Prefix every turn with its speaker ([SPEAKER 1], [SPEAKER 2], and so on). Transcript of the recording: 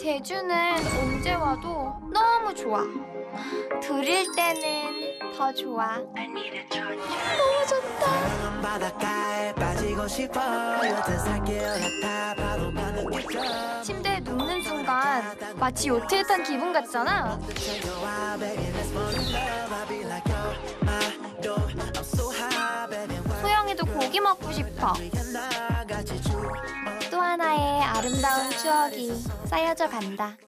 [SPEAKER 1] 제주는 언제 와도 너무 좋아. 둘일 때는 더 좋아. 너무 좋다.
[SPEAKER 2] 바닷가에 빠지고 싶어
[SPEAKER 1] 침대에 눕는 순간 마치 요트에 탄 기분 같잖아.
[SPEAKER 2] why
[SPEAKER 1] 소영이도 고기 먹고 싶어.
[SPEAKER 2] 나 같이
[SPEAKER 1] 주또 하나의 아름다운 추억이 쌓여져 간다.